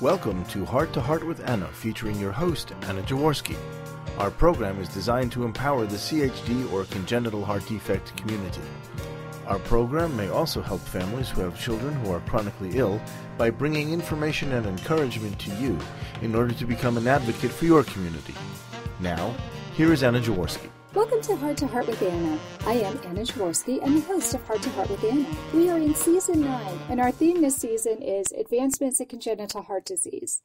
Welcome to Heart to Heart with Anna, featuring your host, Anna Jaworski. Our program is designed to empower the CHD or congenital heart defect community. Our program may also help families who have children who are chronically ill by bringing information and encouragement to you in order to become an advocate for your community. Now, here is Anna Jaworski. Welcome to Heart to Heart with Anna. I am Anna Jaworski and the host of Heart to Heart with Anna. We are in season nine, and our theme this season is Advancements in Congenital Heart Disease.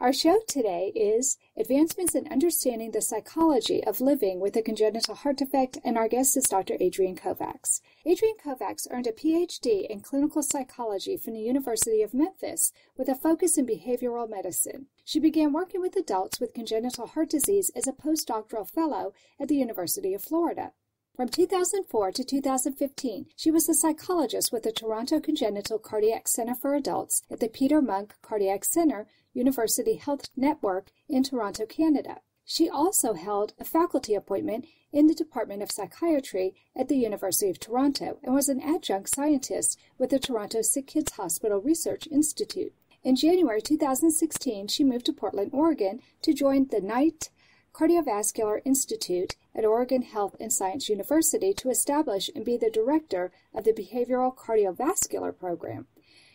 Our show today is Advancements in Understanding the Psychology of Living with a Congenital Heart Defect, and our guest is Dr. Adrienne Kovacs. Adrienne Kovacs earned a PhD in clinical psychology from the University of Memphis with a focus in behavioral medicine. She began working with adults with congenital heart disease as a postdoctoral fellow at the University of Florida. From 2004 to 2015, she was a psychologist with the Toronto Congenital Cardiac Center for Adults at the Peter Munk Cardiac Center, University Health Network in Toronto, Canada. She also held a faculty appointment in the Department of Psychiatry at the University of Toronto and was an adjunct scientist with the Toronto Sick Kids Hospital Research Institute. In January 2016, she moved to Portland, Oregon to join the Knight Cardiovascular Institute at Oregon Health and Science University to establish and be the director of the Behavioral Cardiovascular Program.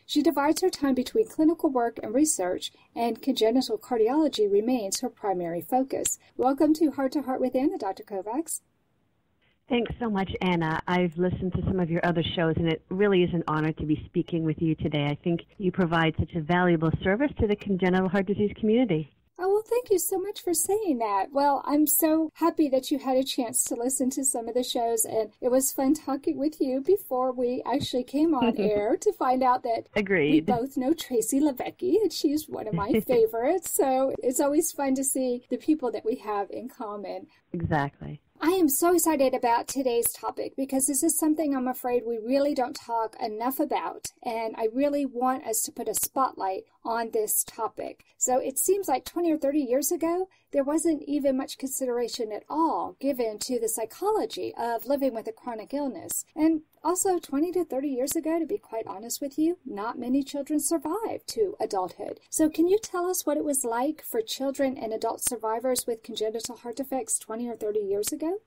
She divides her time between clinical work and research, and congenital cardiology remains her primary focus. Welcome to Heart to Heart with Anna, Dr. Kovacs. Thanks so much, Anna. I've listened to some of your other shows, and it really is an honor to be speaking with you today. I think you provide such a valuable service to the congenital heart disease community. Oh, well, thank you so much for saying that. Well, I'm so happy that you had a chance to listen to some of the shows, and it was fun talking with you before we actually came on air to find out that Agreed. we both know Tracy Levecki, and she's one of my favorites. so it's always fun to see the people that we have in common. Exactly. I am so excited about today's topic because this is something I'm afraid we really don't talk enough about. And I really want us to put a spotlight on this topic. So it seems like 20 or 30 years ago, there wasn't even much consideration at all given to the psychology of living with a chronic illness. And also, 20 to 30 years ago, to be quite honest with you, not many children survived to adulthood. So, can you tell us what it was like for children and adult survivors with congenital heart defects 20 or 30 years ago?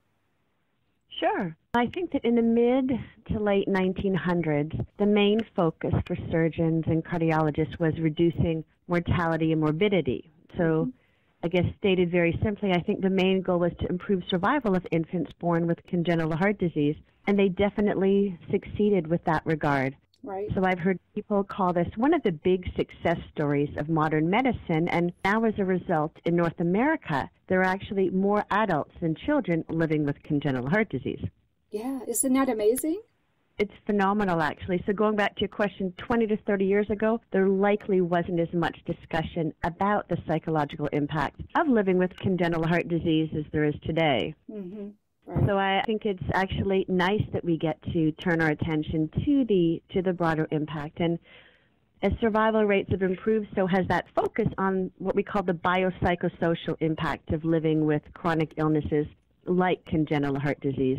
Sure. I think that in the mid to late 1900s, the main focus for surgeons and cardiologists was reducing mortality and morbidity. So, mm-hmm. I guess stated very simply, I think the main goal was to improve survival of infants born with congenital heart disease, and they definitely succeeded with that regard. Right. So I've heard people call this one of the big success stories of modern medicine, and now as a result, in North America, there are actually more adults than children living with congenital heart disease. Yeah, isn't that amazing? It's phenomenal, actually. So, going back to your question, 20 to 30 years ago, there likely wasn't as much discussion about the psychological impact of living with congenital heart disease as there is today. Mm-hmm. So I think it's actually nice that we get to turn our attention to the to the broader impact and as survival rates have improved, so has that focus on what we call the biopsychosocial impact of living with chronic illnesses like congenital heart disease.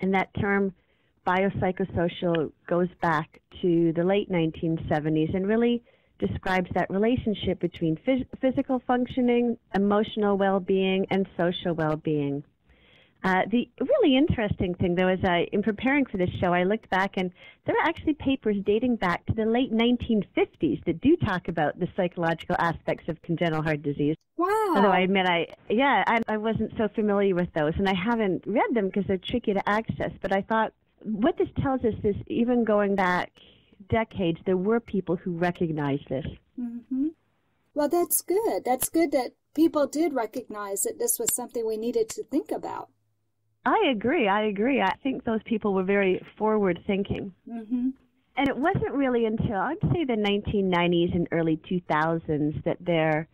And that term biopsychosocial goes back to the late 1970s and really describes that relationship between phys- physical functioning, emotional well being, and social well being. Uh, the really interesting thing, though, is I, in preparing for this show, I looked back and there are actually papers dating back to the late 1950s that do talk about the psychological aspects of congenital heart disease. Wow. Although I admit, I yeah, I, I wasn't so familiar with those, and I haven't read them because they're tricky to access. But I thought what this tells us is even going back decades, there were people who recognized this. Mm-hmm. Well, that's good. That's good that people did recognize that this was something we needed to think about. I agree. I agree. I think those people were very forward thinking. Mm-hmm. And it wasn't really until I'd say the 1990s and early 2000s that there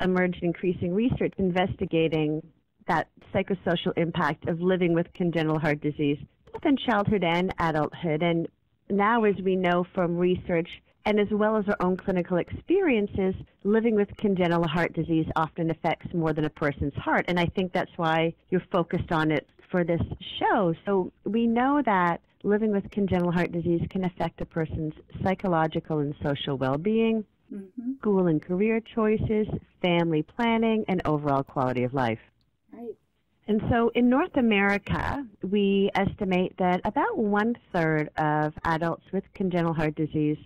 emerged increasing research investigating that psychosocial impact of living with congenital heart disease, both in childhood and adulthood. And now, as we know from research and as well as our own clinical experiences, living with congenital heart disease often affects more than a person's heart. And I think that's why you're focused on it for this show. So we know that living with congenital heart disease can affect a person's psychological and social well being. mm-hmm. school and career choices, family planning, and overall quality of life. Right. And so in North America, we estimate that about one third of adults with congenital heart disease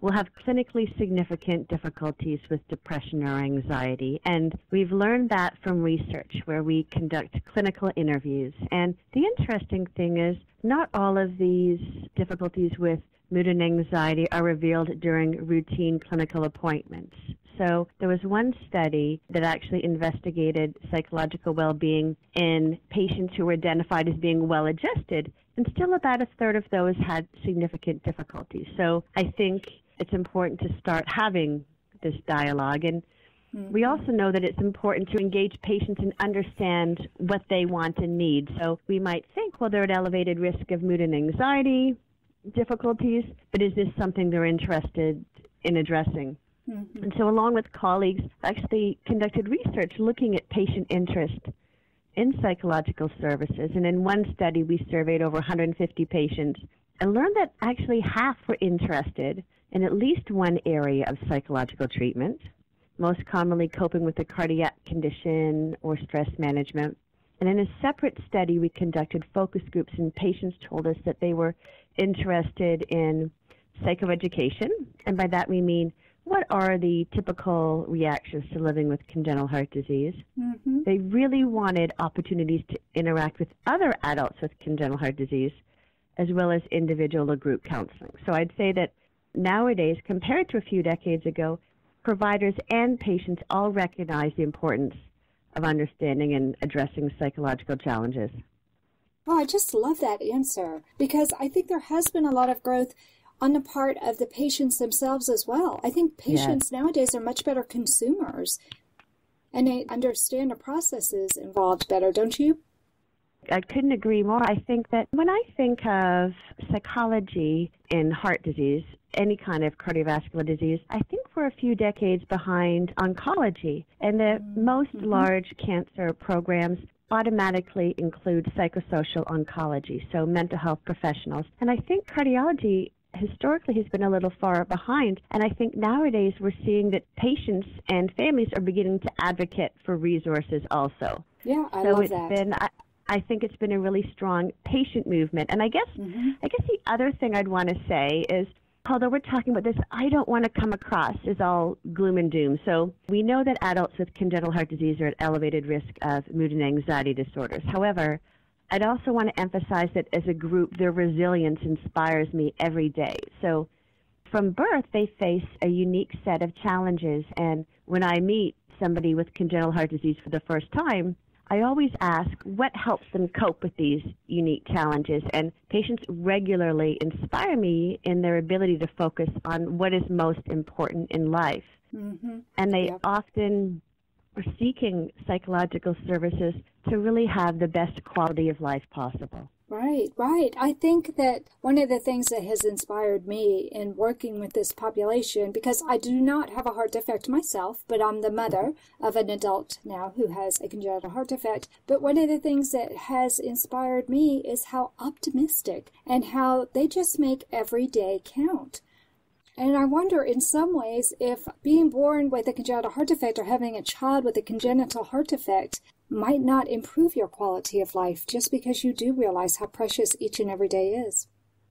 will have clinically significant difficulties with depression or anxiety. And we've learned that from research where we conduct clinical interviews. And the interesting thing is, not all of these difficulties with mood and anxiety are revealed during routine clinical appointments. So there was one study that actually investigated psychological well-being in patients who were identified as being well-adjusted, and still about a third of those had significant difficulties. So I think it's important to start having this dialogue. And mm-hmm. we also know that it's important to engage patients and understand what they want and need. So we might think, well, they're at elevated risk of mood and anxiety difficulties, but is this something they're interested in addressing? Mm-hmm. And so, along with colleagues, actually conducted research looking at patient interest in psychological services. And in one study, we surveyed over 150 patients and learned that actually half were interested in at least one area of psychological treatment, most commonly coping with a cardiac condition or stress management. And in a separate study, we conducted focus groups, and patients told us that they were interested in psychoeducation. And by that, we mean what are the typical reactions to living with congenital heart disease? Mm-hmm. They really wanted opportunities to interact with other adults with congenital heart disease, as well as individual or group counseling. So I'd say that nowadays, compared to a few decades ago, providers and patients all recognize the importance of understanding and addressing psychological challenges. Oh, I just love that answer because I think there has been a lot of growth on the part of the patients themselves as well. I think patients yes. nowadays are much better consumers and they understand the processes involved better, don't you? I couldn't agree more. I think that when I think of psychology in heart disease, any kind of cardiovascular disease, I think we're a few decades behind oncology. And the mm-hmm. most large cancer programs automatically include psychosocial oncology, so mental health professionals. And I think cardiology historically has been a little far behind. And I think nowadays we're seeing that patients and families are beginning to advocate for resources also. Yeah, I so love it's that. Been, I, I think it's been a really strong patient movement. And I guess mm-hmm. I guess the other thing I'd want to say is although we're talking about this, I don't want to come across as all gloom and doom. So we know that adults with congenital heart disease are at elevated risk of mood and anxiety disorders. However, I'd also want to emphasize that as a group, their resilience inspires me every day. So from birth, they face a unique set of challenges. And when I meet somebody with congenital heart disease for the first time, I always ask what helps them cope with these unique challenges, and patients regularly inspire me in their ability to focus on what is most important in life. Mm-hmm. And they yep. often are seeking psychological services to really have the best quality of life possible. Right, right. I think that one of the things that has inspired me in working with this population, because I do not have a heart defect myself, but I'm the mother of an adult now who has a congenital heart defect. But one of the things that has inspired me is how optimistic and how they just make every day count. And I wonder in some ways if being born with a congenital heart defect or having a child with a congenital heart defect might not improve your quality of life just because you do realize how precious each and every day is.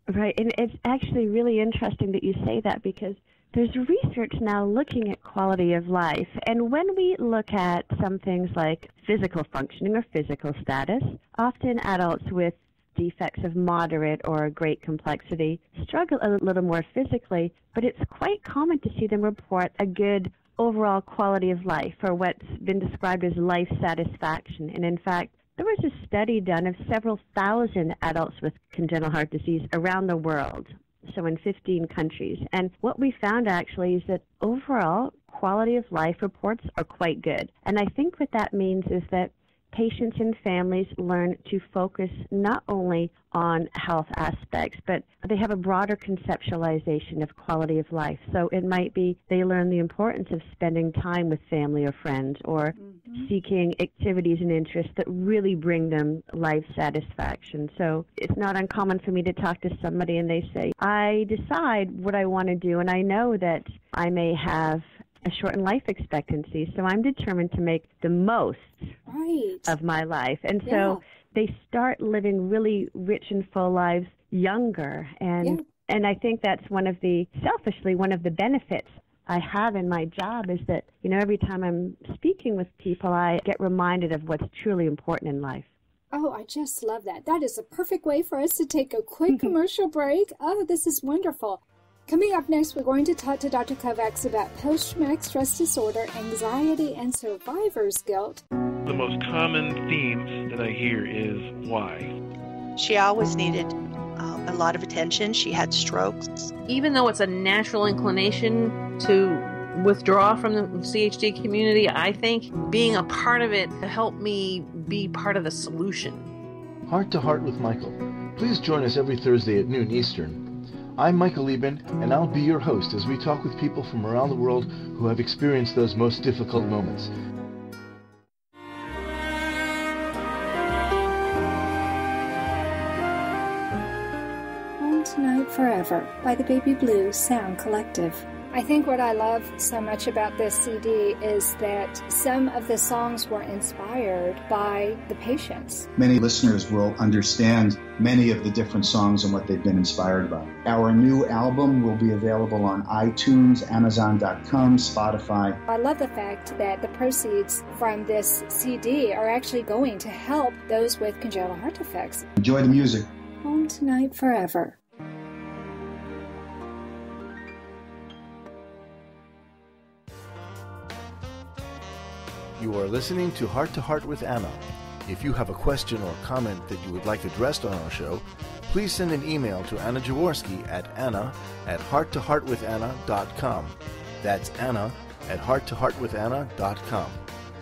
Right. And it's actually really interesting that you say that because there's research now looking at quality of life. And when we look at some things like physical functioning or physical status, often adults with defects of moderate or great complexity struggle a little more physically, but it's quite common to see them report a good overall quality of life or what's been described as life satisfaction. And in fact, there was a study done of several thousand adults with congenital heart disease around the world, so in 15 countries. And what we found actually is that overall quality of life reports are quite good. And I think what that means is that patients and families learn to focus not only on health aspects, but they have a broader conceptualization of quality of life. So it might be they learn the importance of spending time with family or friends, or mm-hmm. seeking activities and interests that really bring them life satisfaction. So it's not uncommon for me to talk to somebody and they say, I decide what I want to do, and I know that I may have a shortened life expectancy, so I'm determined to make the most right. of my life. And Yeah. so they start living really rich and full lives younger and Yeah. and I think that's one of the selfishly one of the benefits I have in my job is that you know every time I'm speaking with people I get reminded of what's truly important in life. Oh, I just love that. That is a perfect way for us to take a quick commercial break. Oh, this is wonderful. Coming up next, we're going to talk to Dr. Kovacs about post traumatic stress disorder, anxiety, and survivor's guilt. The most common themes that I hear is why. She always needed um, a lot of attention. She had strokes. even though it's a natural inclination to withdraw from the CHD community, I think being a part of it helped me be part of the solution. Heart to Heart with Michael. Please join us every Thursday at noon Eastern. I'm Michael Lieben, and I'll be your host as we talk with people from around the world who have experienced those most difficult moments. Home Tonight Forever by the Baby Blue Sound Collective. I think what I love so much about this CD is that some of the songs were inspired by the patients. Many listeners will understand many of the different songs and what they've been inspired by. Our new album will be available on iTunes, Amazon.com, Spotify. I love the fact that the proceeds from this CD are actually going to help those with congenital heart defects. Enjoy the music. Home Tonight Forever. You are listening to Heart to Heart with Anna. If you have a question or comment that you would like addressed on our show, please send an email to Anna Jaworski at anna at hearttoheartwithanna.com. That's Anna at hearttoheartwithanna.com.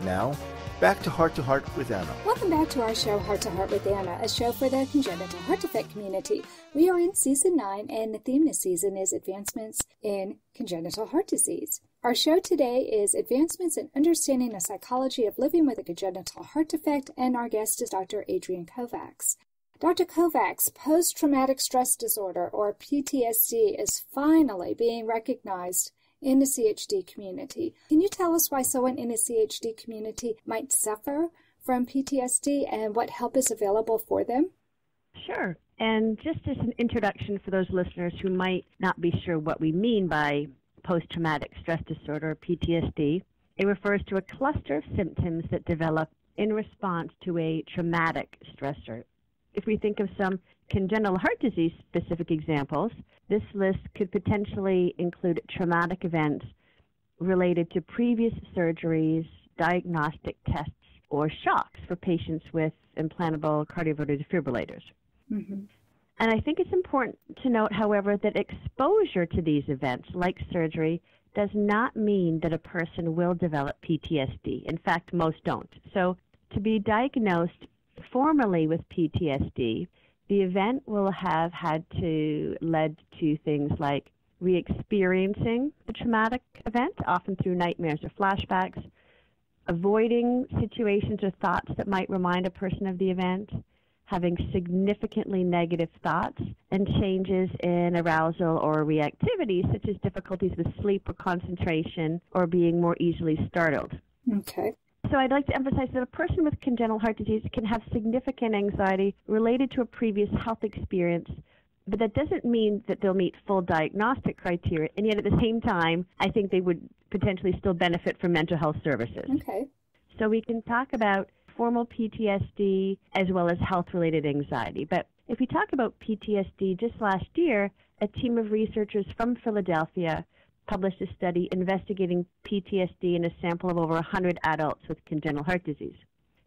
Now, back to Heart to Heart with Anna. Welcome back to our show, Heart to Heart with Anna, a show for the congenital heart defect community. We are in season nine, and the theme this season is advancements in congenital heart disease. Our show today is Advancements in Understanding the Psychology of Living with a Congenital Heart Defect, and our guest is Dr. Adrienne Kovacs. Dr. Kovacs, post traumatic stress disorder, or PTSD, is finally being recognized in the CHD community. Can you tell us why someone in the CHD community might suffer from PTSD and what help is available for them? Sure. And just as an introduction for those listeners who might not be sure what we mean by post traumatic stress disorder, or PTSD, it refers to a cluster of symptoms that develop in response to a traumatic stressor. If we think of some congenital heart disease specific examples, this list could potentially include traumatic events related to previous surgeries, diagnostic tests, or shocks for patients with implantable cardioverter defibrillators. Mm-hmm. And I think it's important to note, however, that exposure to these events, like surgery, does not mean that a person will develop PTSD. In fact, most don't. So, to be diagnosed formally with PTSD, the event will have had to led to things like re-experiencing the traumatic event, often through nightmares or flashbacks, avoiding situations or thoughts that might remind a person of the event, having significantly negative thoughts, and changes in arousal or reactivity, such as difficulties with sleep or concentration, or being more easily startled. Okay. So I'd like to emphasize that a person with congenital heart disease can have significant anxiety related to a previous health experience, but that doesn't mean that they'll meet full diagnostic criteria. And yet at the same time, I think they would potentially still benefit from mental health services. Okay. So we can talk about formal PTSD as well as health related anxiety. But if we talk about PTSD, just last year, a team of researchers from Philadelphia published a study investigating PTSD in a sample of over 100 adults with congenital heart disease.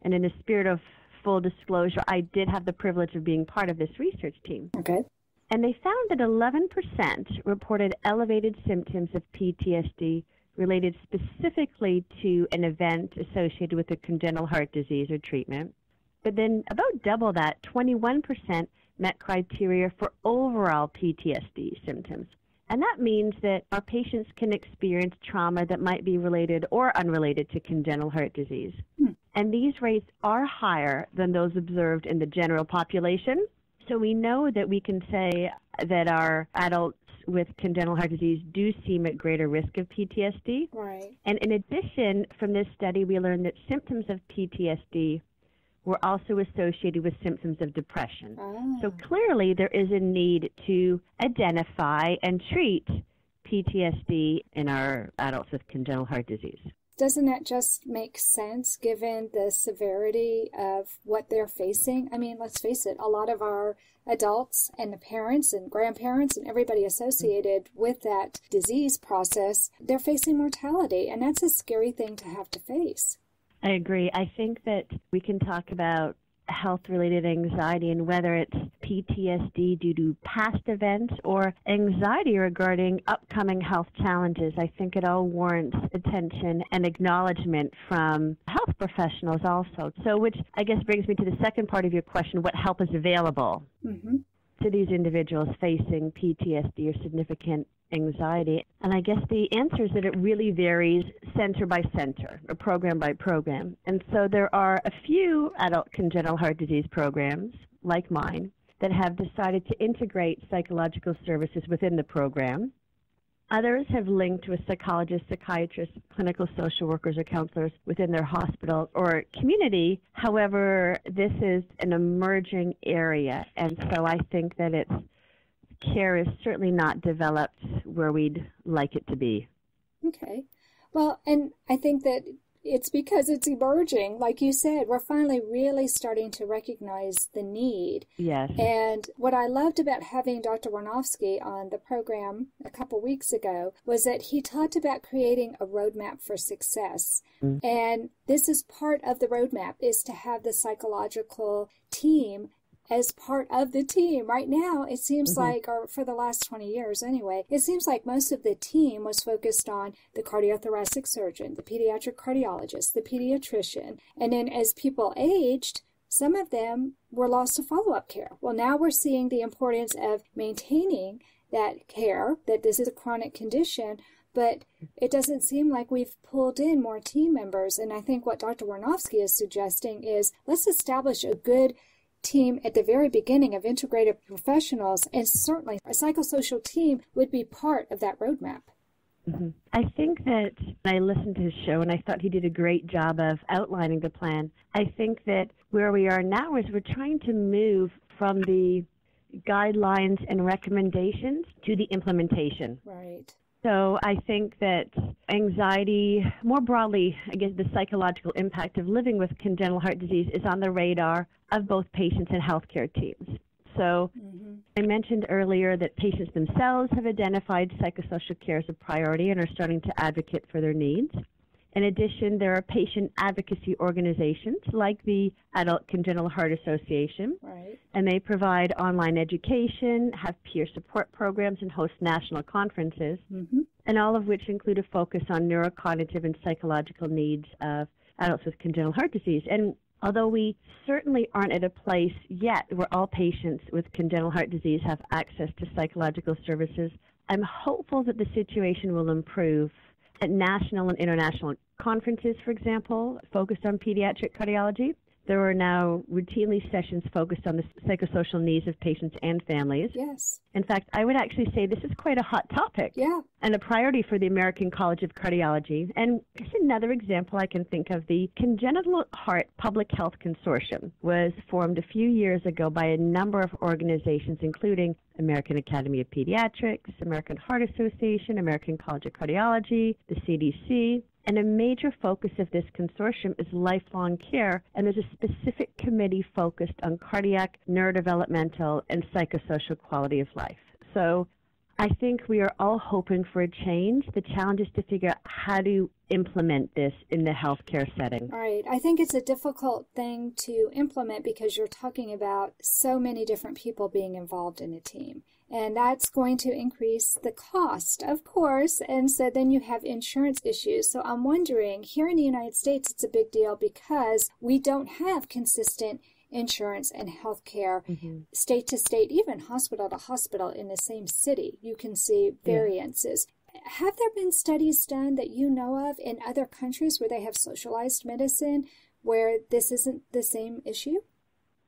And in the spirit of full disclosure, I did have the privilege of being part of this research team. Okay. And they found that 11% reported elevated symptoms of PTSD related specifically to an event associated with a congenital heart disease or treatment. But then about double that, 21% met criteria for overall PTSD symptoms. And that means that our patients can experience trauma that might be related or unrelated to congenital heart disease. Hmm. And these rates are higher than those observed in the general population. So we know that we can say that our adults with congenital heart disease do seem at greater risk of PTSD. Right. And in addition, from this study, we learned that symptoms of PTSD were also associated with symptoms of depression. Ah. So clearly, there is a need to identify and treat PTSD in our adults with congenital heart disease. Doesn't that just make sense given the severity of what they're facing? I mean, let's face it, a lot of our adults and the parents and grandparents and everybody associated with that disease process, they're facing mortality, and that's a scary thing to have to face. I agree. I think that we can talk about health related anxiety and whether it's PTSD due to past events or anxiety regarding upcoming health challenges. I think it all warrants attention and acknowledgement from health professionals also. So, which I guess brings me to the second part of your question what help is available? Mm-hmm. To these individuals facing PTSD or significant anxiety? And I guess the answer is that it really varies center by center or program by program. And so there are a few adult congenital heart disease programs, like mine, that have decided to integrate psychological services within the program. Others have linked with psychologists, psychiatrists, clinical social workers, or counselors within their hospital or community. However, this is an emerging area, and so I think that its care is certainly not developed where we'd like it to be. Okay. Well, and I think that it's because it's emerging. Like you said, we're finally really starting to recognize the need. Yes. And what I loved about having Dr. Wernovsky on the program a couple weeks ago was that he talked about creating a roadmap for success. Mm. And this is part of the roadmap is to have the psychological team as part of the team. Right now, it seems Mm-hmm. like, or for the last 20 years anyway, it seems like most of the team was focused on the cardiothoracic surgeon, the pediatric cardiologist, the pediatrician. And then as people aged, some of them were lost to follow up care. Well, now we're seeing the importance of maintaining that care, that this is a chronic condition, but it doesn't seem like we've pulled in more team members. And I think what Dr. Wernovsky is suggesting is let's establish a good team at the very beginning of integrated professionals, and certainly a psychosocial team would be part of that roadmap. Mm-hmm. I think that I listened to his show and I thought he did a great job of outlining the plan. I think that where we are now is we're trying to move from the guidelines and recommendations to the implementation. Right. So I think that anxiety, more broadly, I guess the psychological impact of living with congenital heart disease is on the radar of both patients and healthcare teams. So Mm-hmm. I mentioned earlier that patients themselves have identified psychosocial care as a priority and are starting to advocate for their needs. In addition, there are patient advocacy organizations like the Adult Congenital Heart Association, Right. and they provide online education, have peer support programs, and host national conferences, Mm-hmm. and all of which include a focus on neurocognitive and psychological needs of adults with congenital heart disease. And although we certainly aren't at a place yet where all patients with congenital heart disease have access to psychological services, I'm hopeful that the situation will improve at national and international conferences, for example, focused on pediatric cardiology. There are now routinely sessions focused on the psychosocial needs of patients and families. Yes. In fact, I would actually say this is quite a hot topic Yeah. and a priority for the American College of Cardiology. And here's another example I can think of. The Congenital Heart Public Health Consortium was formed a few years ago by a number of organizations, including American Academy of Pediatrics, American Heart Association, American College of Cardiology, the CDC. And a major focus of this consortium is lifelong care, and there's a specific committee focused on cardiac, neurodevelopmental, and psychosocial quality of life. So I think we are all hoping for a change. The challenge is to figure out how to implement this in the healthcare setting. Right. I think it's a difficult thing to implement because you're talking about so many different people being involved in a team. And that's going to increase the cost, of course. And so then you have insurance issues. So I'm wondering, here in the United States, it's a big deal because we don't have consistent insurance and health care mm-hmm. state to state, even hospital to hospital in the same city. You can see variances. Yeah. Have there been studies done that you know of in other countries where they have socialized medicine where this isn't the same issue?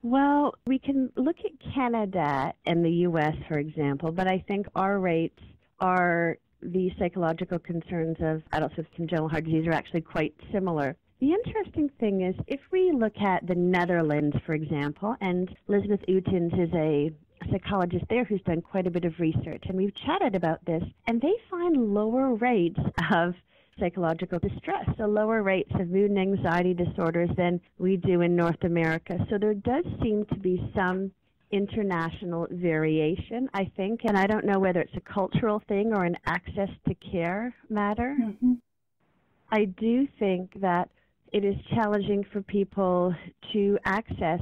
Well, we can look at Canada and the US, for example, but I think our rates are the psychological concerns of adults with congenital heart disease are actually quite similar. The interesting thing is, if we look at the Netherlands, for example, and Elisabeth Utens is a psychologist there who's done quite a bit of research, and we've chatted about this, and they find lower rates of psychological distress, so lower rates of mood and anxiety disorders than we do in North America. So there does seem to be some international variation, I think, and I don't know whether it's a cultural thing or an access to care matter. Mm-hmm. I do think that it is challenging for people to access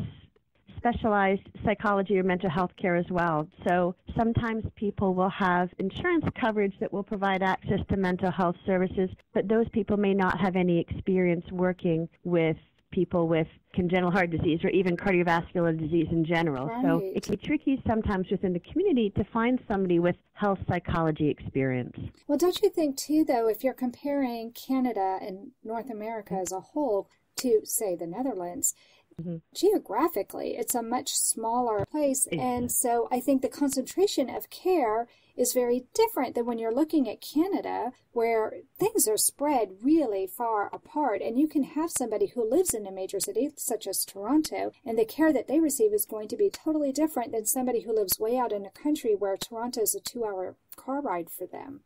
specialized psychology or mental health care as well. So sometimes people will have insurance coverage that will provide access to mental health services, but those people may not have any experience working with people with congenital heart disease or even cardiovascular disease in general. Right. So it can be tricky sometimes within the community to find somebody with health psychology experience. Well, don't you think, too, though, if you're comparing Canada and North America as a whole to, say, the Netherlands, Mm-hmm. Geographically, it's a much smaller place. And so I think the concentration of care is very different than when you're looking at Canada, where things are spread really far apart. And you can have somebody who lives in a major city, such as Toronto, and the care that they receive is going to be totally different than somebody who lives way out in a country where Toronto is a two hour car ride for them.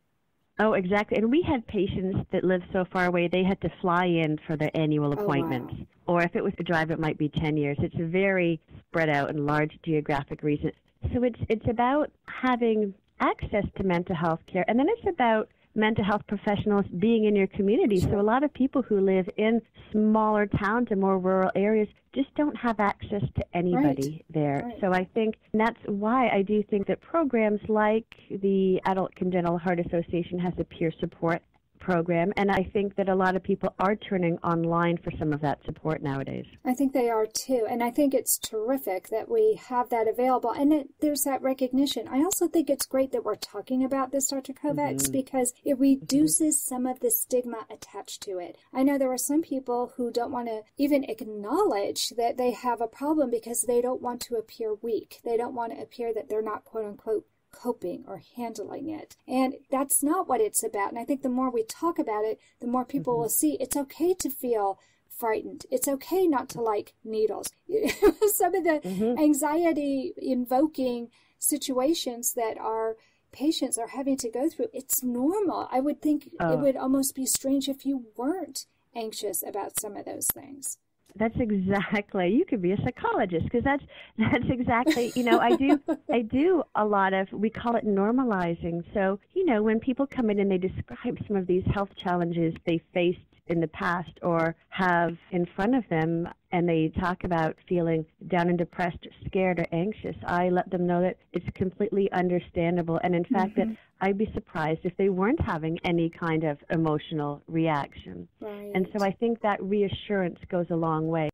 Oh, exactly. And we had patients that lived so far away they had to fly in for their annual appointments. Oh, wow. Or if it was a drive, it might be 10 years. It's a very spread out and large geographic region. So it's it's about having access to mental health care, and then it's about mental health professionals being in your community. So a lot of people who live in smaller towns and more rural areas just don't have access to anybody right. there. Right. So I think that's why I do think that programs like the Adult Congenital Heart Association has a peer support program, and I think that a lot of people are turning online for some of that support nowadays. I think they are too, and I think it's terrific that we have that available, and it, there's that recognition. I also think it's great that we're talking about this, Dr. Kovacs, mm-hmm. because it reduces mm-hmm. some of the stigma attached to it. I know there are some people who don't want to even acknowledge that they have a problem because they don't want to appear weak. They don't want to appear that they're not quote unquote coping or handling it. And that's not what it's about. And I think the more we talk about it, the more people mm-hmm. will see it's okay to feel frightened. It's okay not to like needles. Some of the mm-hmm. anxiety invoking situations that our patients are having to go through, it's normal. I would think it oh. would almost be strange if you weren't anxious about some of those things. That's exactly. You could be a psychologist because that's that's exactly. You know, I do I do a lot of we call it normalizing. So you know, when people come in and they describe some of these health challenges they faced in the past or have in front of them and they talk about feeling down and depressed scared or anxious, I let them know that it's completely understandable. And in fact, mm-hmm. that I'd be surprised if they weren't having any kind of emotional reaction. Right. And so I think that reassurance goes a long way.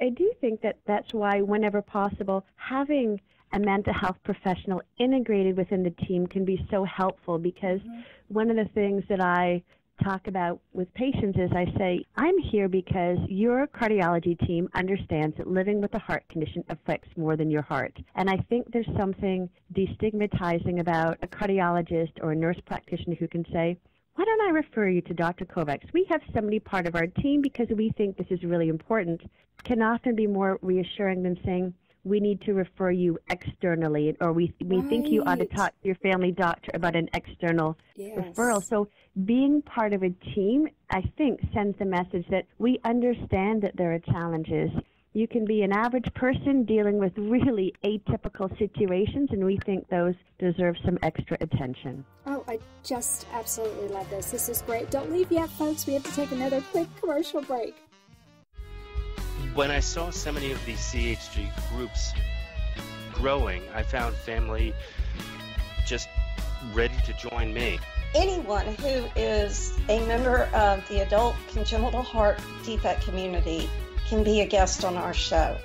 I do think that that's why, whenever possible, having a mental health professional integrated within the team can be so helpful because mm-hmm. one of the things that I talk about with patients is I say, I'm here because your cardiology team understands that living with a heart condition affects more than your heart. And I think there's something destigmatizing about a cardiologist or a nurse practitioner who can say, why don't I refer you to Dr. Kovacs? We have somebody part of our team because we think this is really important. Can often be more reassuring than saying, we need to refer you externally, or we we right. think you ought to talk to your family doctor about an external yes. referral. So being part of a team, I think, sends the message that we understand that there are challenges. You can be an average person dealing with really atypical situations, and we think those deserve some extra attention. Oh, I just absolutely love this. This is great. Don't leave yet, folks. We have to take another quick commercial break when I saw so many of these CHD groups growing, I found family just ready to join me. Anyone who is a member of the adult congenital heart defect community can be a guest on our show.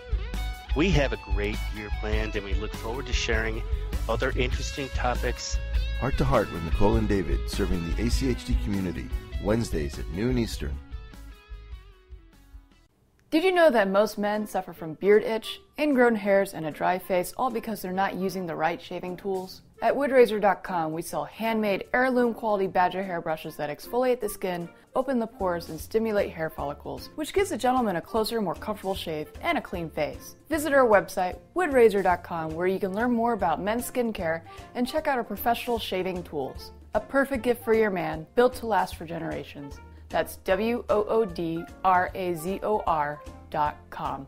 We have a great year planned and we look forward to sharing other interesting topics. Heart to Heart with Nicole and David, serving the ACHD community, Wednesdays at noon Eastern. Did you know that most men suffer from beard itch, ingrown hairs, and a dry face all because they're not using the right shaving tools? At woodrazor.com, we sell handmade heirloom quality badger hair brushes that exfoliate the skin, open the pores, and stimulate hair follicles, which gives the gentleman a closer, more comfortable shave and a clean face. Visit our website, woodrazor.com, where you can learn more about men's skincare and check out our professional shaving tools. A perfect gift for your man, built to last for generations. That's W O O D R A Z O R dot com.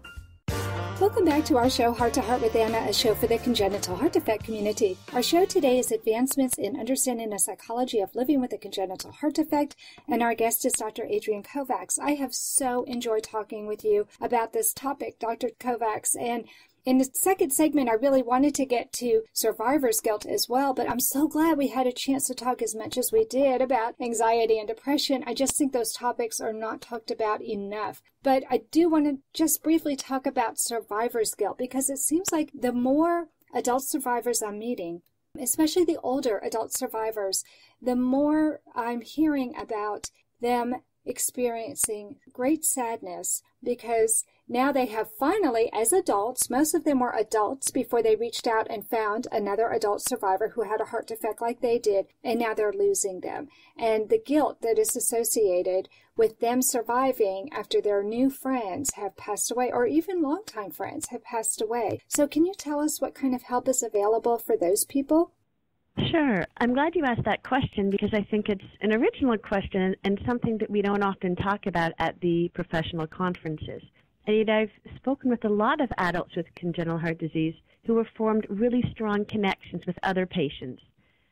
Welcome back to our show, Heart to Heart with Anna, a show for the congenital heart defect community. Our show today is Advancements in Understanding the Psychology of Living with a Congenital Heart Defect, and our guest is Dr. Adrienne Kovacs. I have so enjoyed talking with you about this topic, Dr. Kovacs, and in the second segment, I really wanted to get to survivor's guilt as well, but I'm so glad we had a chance to talk as much as we did about anxiety and depression. I just think those topics are not talked about enough. But I do want to just briefly talk about survivor's guilt because it seems like the more adult survivors I'm meeting, especially the older adult survivors, the more I'm hearing about them experiencing great sadness because now they have finally, as adults, most of them were adults before they reached out and found another adult survivor who had a heart defect like they did, and now they're losing them. And the guilt that is associated with them surviving after their new friends have passed away, or even longtime friends have passed away. So, can you tell us what kind of help is available for those people? Sure. I'm glad you asked that question because I think it's an original question and something that we don't often talk about at the professional conferences. And yet, I've spoken with a lot of adults with congenital heart disease who have formed really strong connections with other patients.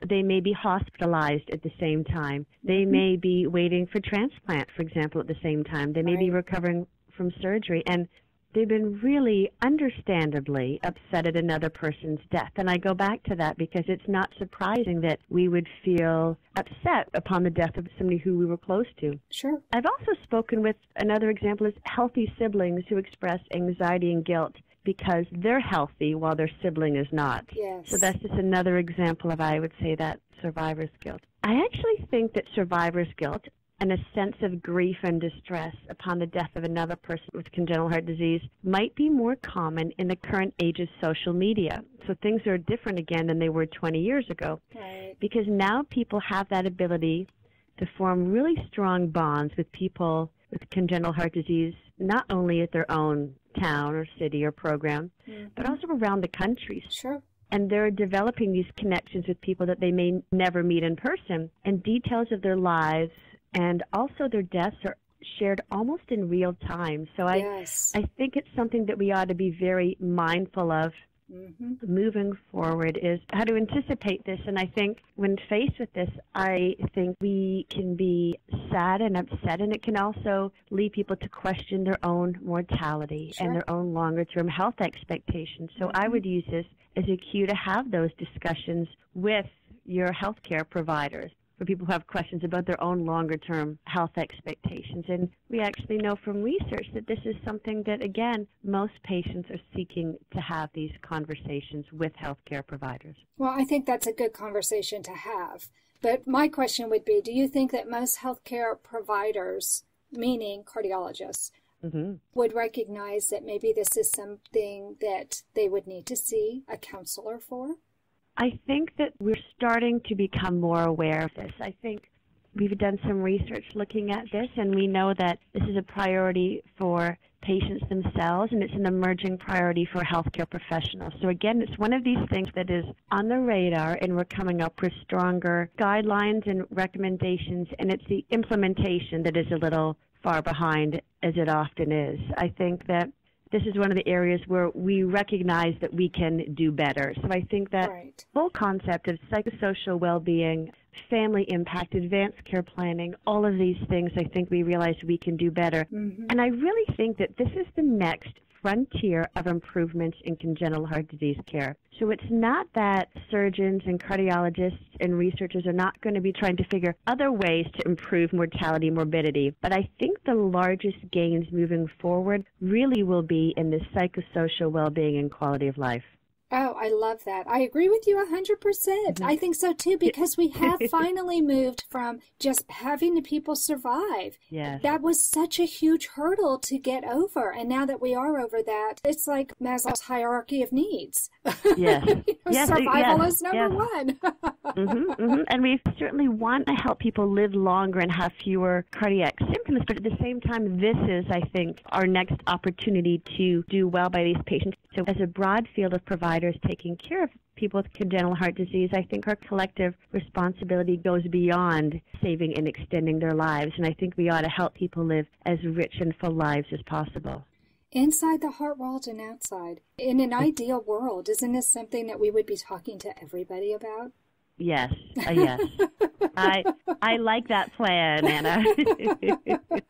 They may be hospitalized at the same time. They mm-hmm. may be waiting for transplant, for example, at the same time. They may right. be recovering from surgery. And they've been really understandably upset at another person's death. And I go back to that because it's not surprising that we would feel upset upon the death of somebody who we were close to. Sure. I've also spoken with another example is healthy siblings who express anxiety and guilt because they're healthy while their sibling is not. Yes. So that's just another example of I would say that survivor's guilt. I actually think that survivor's guilt and a sense of grief and distress upon the death of another person with congenital heart disease might be more common in the current age of social media. So things are different again than they were 20 years ago. Right. Because now people have that ability to form really strong bonds with people with congenital heart disease, not only at their own town or city or program, mm-hmm. but also around the country. Sure and they're developing these connections with people that they may never meet in person and details of their lives and also their deaths are shared almost in real time. So yes. I I think it's something that we ought to be very mindful of mm-hmm. moving forward is how to anticipate this. And I think when faced with this, I think we can be sad and upset, and it can also lead people to question their own mortality sure. and their own longer term health expectations. So mm-hmm. I would use this as a cue to have those discussions with your healthcare providers for people who have questions about their own longer term health expectations. And we actually know from research that this is something that, again, most patients are seeking to have these conversations with healthcare providers. Well, I think that's a good conversation to have. But my question would be do you think that most healthcare providers, meaning cardiologists, Mm-hmm. would recognize that maybe this is something that they would need to see a counselor for? I think that we're starting to become more aware of this. I think we've done some research looking at this, and we know that this is a priority for patients themselves, and it's an emerging priority for healthcare professionals. So, again, it's one of these things that is on the radar, and we're coming up with stronger guidelines and recommendations, and it's the implementation that is a little far behind, as it often is. I think that this is one of the areas where we recognize that we can do better. So I think that right. whole concept of psychosocial well-being, family impact, advanced care planning, all of these things, I think we realize we can do better. Mm-hmm. And I really think that this is the next frontier of improvements in congenital heart disease care. So it's not that surgeons and cardiologists and researchers are not going to be trying to figure other ways to improve mortality morbidity, but I think the largest gains moving forward really will be in the psychosocial well-being and quality of life. Oh, I love that. I agree with you 100%. percent mm hmm I think so too, because we have finally moved from just having the people survive. Yes. That was such a huge hurdle to get over. And now that we are over that, it's like Maslow's hierarchy of needs. Yes. you know, yes survival yes, is number yes. one. mm-hmm, mm-hmm. And we certainly want to help people live longer and have fewer cardiac symptoms. But at the same time, this is, I think, our next opportunity to do well by these patients. So, as a broad field of providers taking care of people with congenital heart disease, I think our collective responsibility goes beyond saving and extending their lives. And I think we ought to help people live as rich and full lives as possible. Inside the heart world and outside. In an ideal world, isn't this something that we would be talking to everybody about? Yes, uh, yes. I I like that plan, Anna.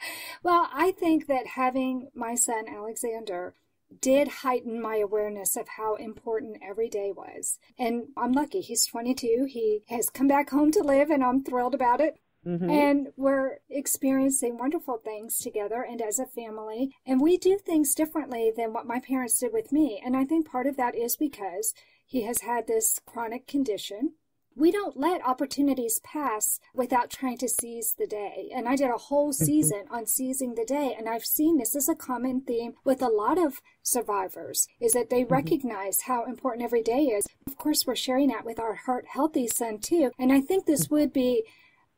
well, I think that having my son Alexander did heighten my awareness of how important every day was. And I'm lucky. He's 22. He has come back home to live, and I'm thrilled about it. Mm-hmm. And we're experiencing wonderful things together and as a family. And we do things differently than what my parents did with me. And I think part of that is because he has had this chronic condition we don't let opportunities pass without trying to seize the day. And I did a whole mm-hmm. season on seizing the day. And I've seen this as a common theme with a lot of survivors is that they mm-hmm. recognize how important every day is. Of course, we're sharing that with our heart healthy son too. And I think this mm-hmm. would be,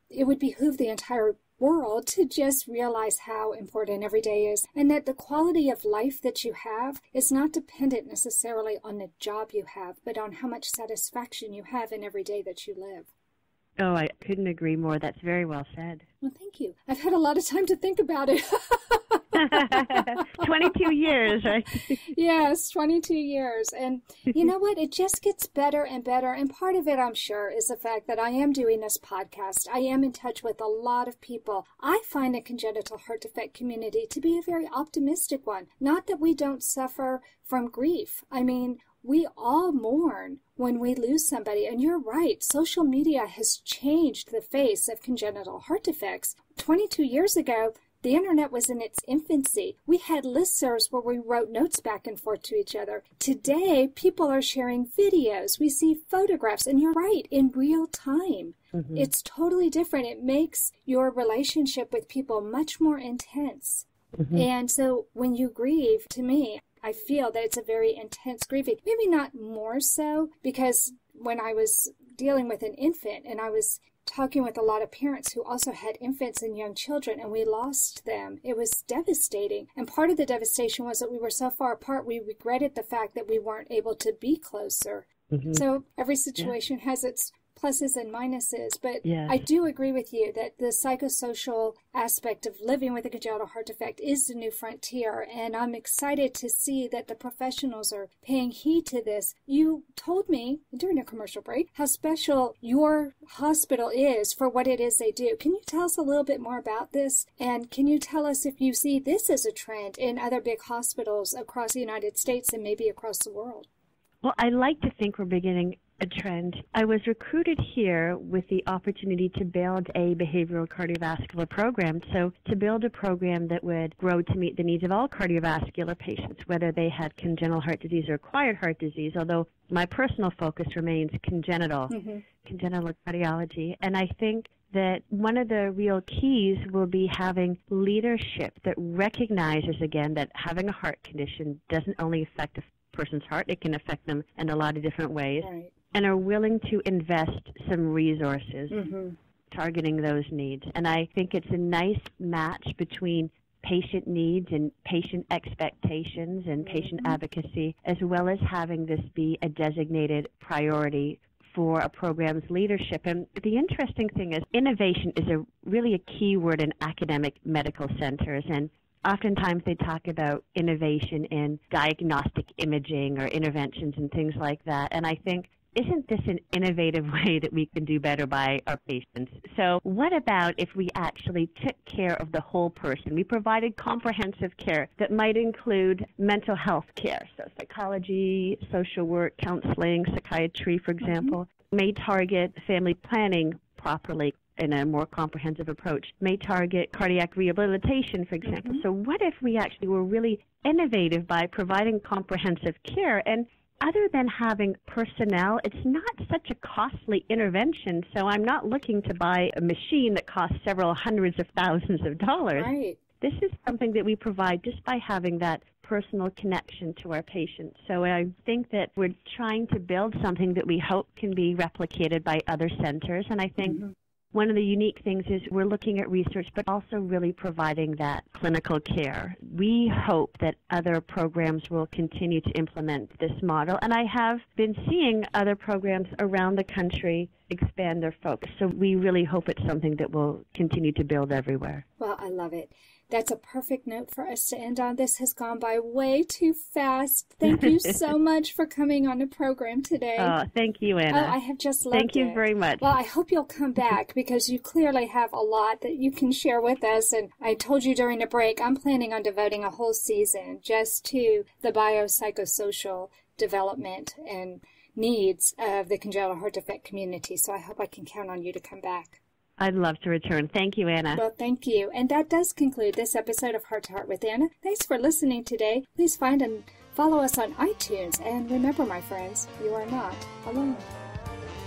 it would behoove the entire world to just realize how important every day is and that the quality of life that you have is not dependent necessarily on the job you have, but on how much satisfaction you have in every day that you live. Oh, I couldn't agree more. That's very well said. Well, thank you. I've had a lot of time to think about it. 22 years, right? yes, 22 years. And you know what? It just gets better and better. And part of it, I'm sure, is the fact that I am doing this podcast. I am in touch with a lot of people. I find the congenital heart defect community to be a very optimistic one. Not that we don't suffer from grief. I mean, we all mourn when we lose somebody. And you're right, social media has changed the face of congenital heart defects. 22 years ago, the internet was in its infancy. We had listservs where we wrote notes back and forth to each other. Today, people are sharing videos. We see photographs, and you're right, in real time. Mm-hmm. It's totally different. It makes your relationship with people much more intense. Mm-hmm. And so when you grieve, to me, I feel that it's a very intense grieving. Maybe not more so because when I was dealing with an infant and I was talking with a lot of parents who also had infants and young children and we lost them. It was devastating. And part of the devastation was that we were so far apart, we regretted the fact that we weren't able to be closer. Mm-hmm. So every situation yeah. has its pluses and minuses, but yes. I do agree with you that the psychosocial aspect of living with a congenital heart defect is the new frontier, and I'm excited to see that the professionals are paying heed to this. You told me during a commercial break how special your hospital is for what it is they do. Can you tell us a little bit more about this? And can you tell us if you see this as a trend in other big hospitals across the United States and maybe across the world? Well, I like to think we're beginning a trend. I was recruited here with the opportunity to build a behavioral cardiovascular program. So to build a program that would grow to meet the needs of all cardiovascular patients, whether they had congenital heart disease or acquired heart disease, although my personal focus remains congenital, mm-hmm. congenital cardiology. And I think that one of the real keys will be having leadership that recognizes again that having a heart condition doesn't only affect a person's heart, it can affect them in a lot of different ways. Right and are willing to invest some resources mm-hmm. targeting those needs. And I think it's a nice match between patient needs and patient expectations and patient mm-hmm. advocacy, as well as having this be a designated priority for a program's leadership. And the interesting thing is innovation is a really a key word in academic medical centers and oftentimes they talk about innovation in diagnostic imaging or interventions and things like that. And I think isn't this an innovative way that we can do better by our patients? So, what about if we actually took care of the whole person? We provided comprehensive care that might include mental health care, so psychology, social work, counseling, psychiatry, for example, mm-hmm. may target family planning properly in a more comprehensive approach, may target cardiac rehabilitation, for example. Mm-hmm. So, what if we actually were really innovative by providing comprehensive care and other than having personnel, it's not such a costly intervention. So I'm not looking to buy a machine that costs several hundreds of thousands of dollars. Right. This is something that we provide just by having that personal connection to our patients. So I think that we're trying to build something that we hope can be replicated by other centers. And I think mm-hmm. One of the unique things is we're looking at research, but also really providing that clinical care. We hope that other programs will continue to implement this model, and I have been seeing other programs around the country expand their focus. So we really hope it's something that will continue to build everywhere. Well, I love it. That's a perfect note for us to end on. This has gone by way too fast. Thank you so much for coming on the program today. Oh, thank you, Anna. Oh, I have just loved Thank you it. very much. Well, I hope you'll come back because you clearly have a lot that you can share with us. And I told you during the break, I'm planning on devoting a whole season just to the biopsychosocial development and needs of the congenital heart defect community. So I hope I can count on you to come back. I'd love to return. Thank you, Anna. Well, thank you. And that does conclude this episode of Heart to Heart with Anna. Thanks for listening today. Please find and follow us on iTunes. And remember, my friends, you are not alone.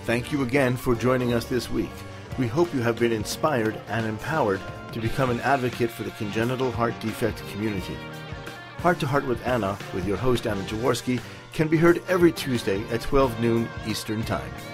Thank you again for joining us this week. We hope you have been inspired and empowered to become an advocate for the congenital heart defect community. Heart to Heart with Anna, with your host Anna Jaworski, can be heard every Tuesday at 12 noon Eastern Time.